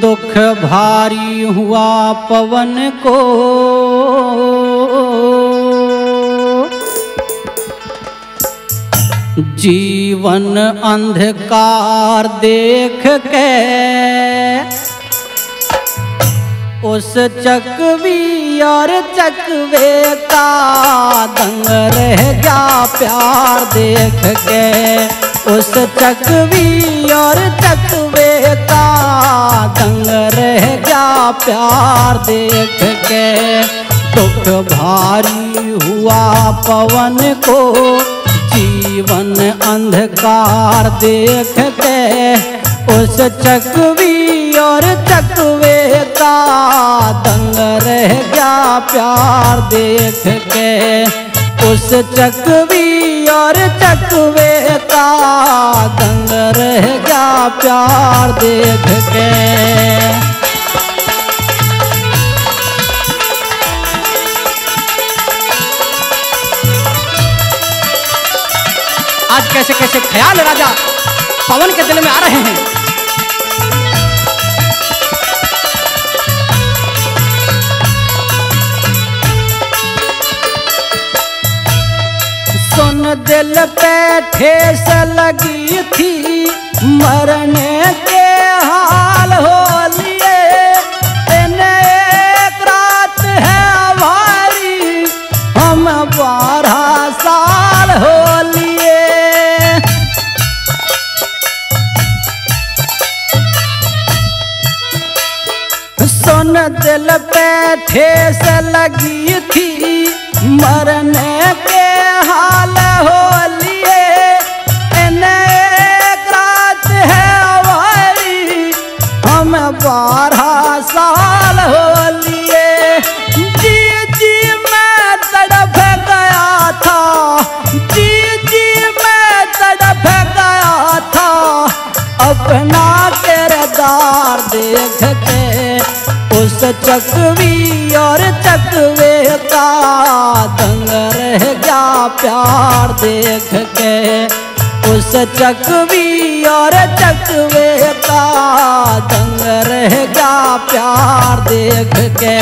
दुख भारी हुआ पवन को। जीवन अंधकार देख के उस चकवी और चकवे का दंग रह गया प्यार देख के। उस चकवी और चकवे का दंग रह गया प्यार देख के। दुख भारी हुआ पवन को, जीवन अंधकार देख के। उस चकवी और चकवे का दंग रह गया प्यार देख के। उस चकवी और चकवे का दंग रह प्यार देख के। आज कैसे कैसे ख्याल राजा पवन के दिल में आ रहे हैं। दिल पे ठेस लगी थी। मरने के हाल हो लिए। तेने एक रात है हम बारह साल हो लिए। सुन दिल पे ठेस लगी थी। मरने अपना किरदार देख के, उस चकवी और चकवे का दंग रह गया प्यार देख के। उस चकवी और चकवे का दंग रह गया प्यार देख के।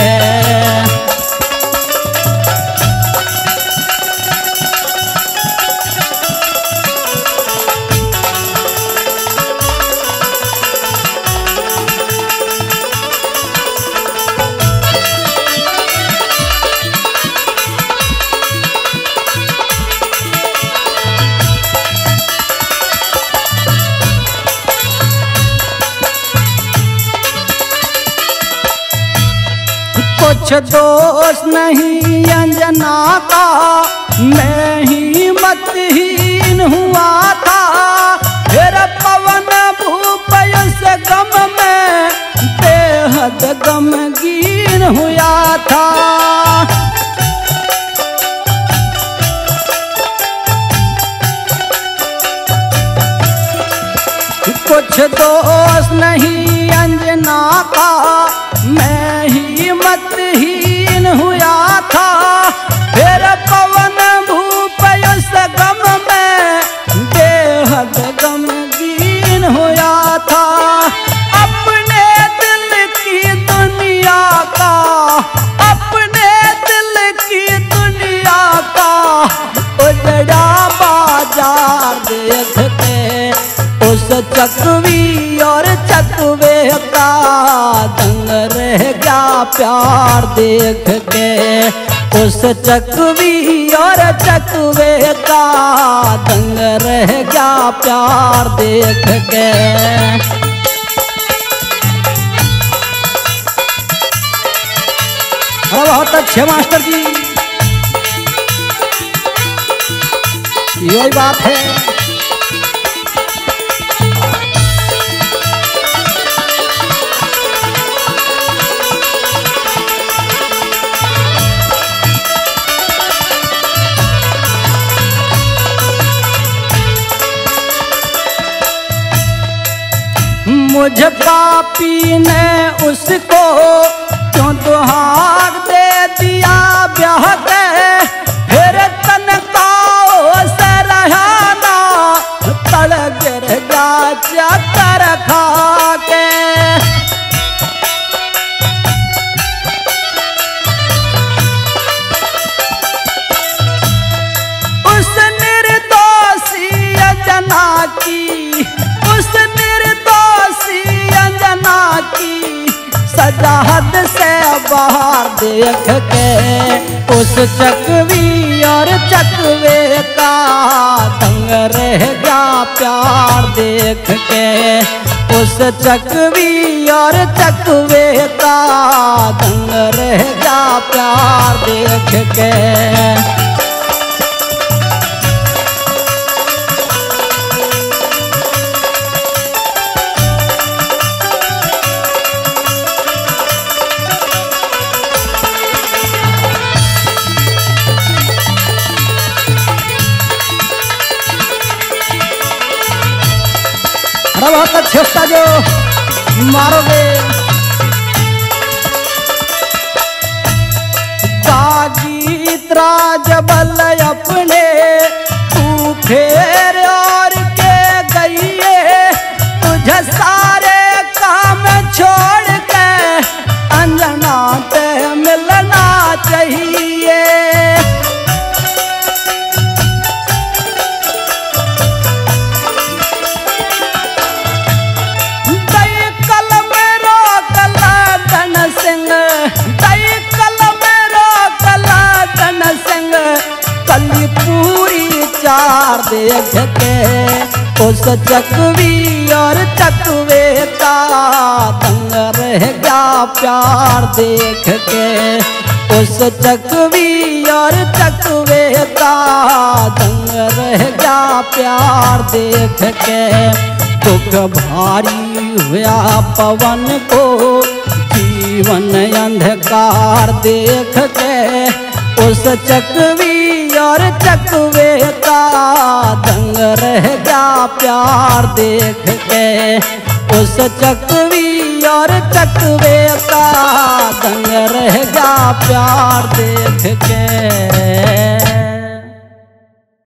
दोष नहीं अंजना का, मैं ही मतहीन हुआ था। फिर पवन भूप से गम में बेहद गमगीन हुआ था। कुछ दोष नहीं बाज़ार देख के उस चकवी और चकवे का दंग रह गया प्यार देख के उस चकवी और चकवे का दंग रह गया प्यार देख के बहुत अच्छे मास्टर जी। यही बात है। मुझ पापी ने उसको क्यों दुहार दे दिया? ब्याह देख के उस चकवी और चकवे का दंग रह गया प्यार देख के। उस चकवी और चकवे का दंग रह गया प्यार देख के। बहुत अच्छे सजो जो मारोगे। चार देख के उस चकवी और चकवे का दंग रह गया प्यार देख के। उस चकवी और चकवे का दंग रह गया प्यार देख के। दुख भारी हुआ पवन को, जीवन अंधकार देख के। उस चकवी और चकवे का दंग रह गया प्यार देख के। उस चकवी और चकवे का दंग रह गया प्यार देख के।